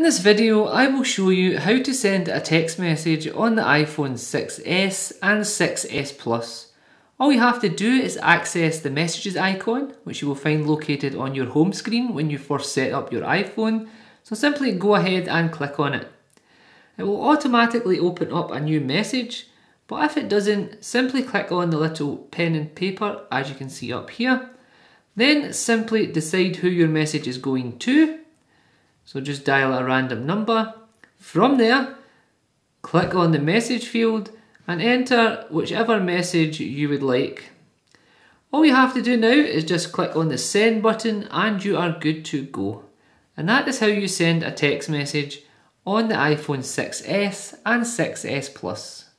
In this video I will show you how to send a text message on the iPhone 6s and 6s Plus. All you have to do is access the messages icon which you will find located on your home screen when you first set up your iPhone so simply go ahead and click on it. It will automatically open up a new message but if it doesn't simply click on the little pen and paper as you can see up here then simply decide who your message is going to so just dial a random number. From there, click on the message field and enter whichever message you would like. All you have to do now is just click on the send button and you are good to go. And that is how you send a text message on the iPhone 6s and 6s Plus.